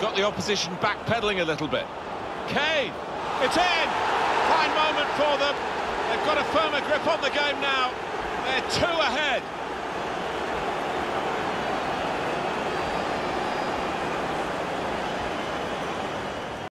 got the opposition backpedaling a little bit. Kane, it's in! Fine moment for them. They've got a firmer grip on the game now. They're two ahead.